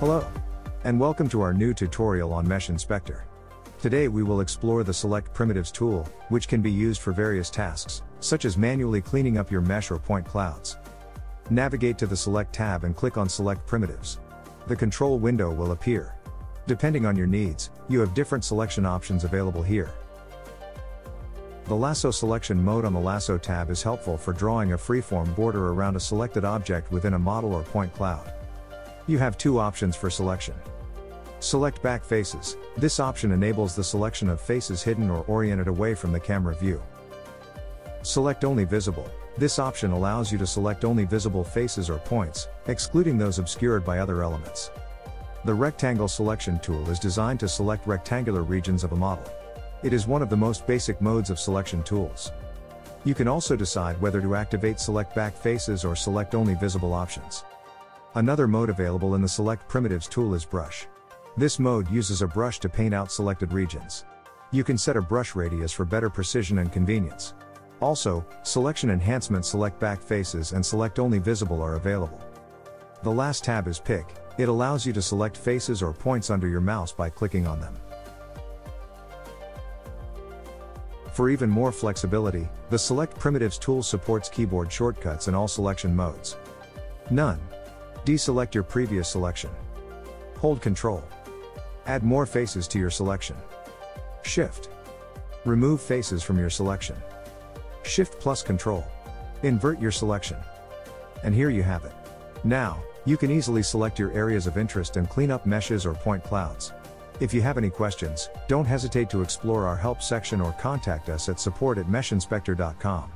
Hello, and welcome to our new tutorial on Mesh Inspector. Today we will explore the Select Primitives tool, which can be used for various tasks, such as manually cleaning up your mesh or point clouds. Navigate to the Select tab and click on Select Primitives. The control window will appear. Depending on your needs, you have different selection options available here. The lasso selection mode on the lasso tab is helpful for drawing a freeform border around a selected object within a model or point cloud. You have two options for selection. Select back faces. This option enables the selection of faces hidden or oriented away from the camera view. Select only visible. This option allows you to select only visible faces or points, excluding those obscured by other elements. The rectangle selection tool is designed to select rectangular regions of a model. It is one of the most basic modes of selection tools. You can also decide whether to activate select back faces or select only visible options. Another mode available in the select primitives tool is brush. This mode uses a brush to paint out selected regions. You can set a brush radius for better precision and convenience. Also, selection enhancement select back faces and select only visible are available. The last tab is pick. It allows you to select faces or points under your mouse by clicking on them. For even more flexibility, the Select Primitives tool supports keyboard shortcuts in all selection modes. None. Deselect your previous selection. Hold Ctrl. Add more faces to your selection. Shift. Remove faces from your selection. Shift plus Control. Invert your selection. And here you have it. Now, you can easily select your areas of interest and clean up meshes or point clouds. If you have any questions, don't hesitate to explore our help section or contact us at support at meshinspector.com.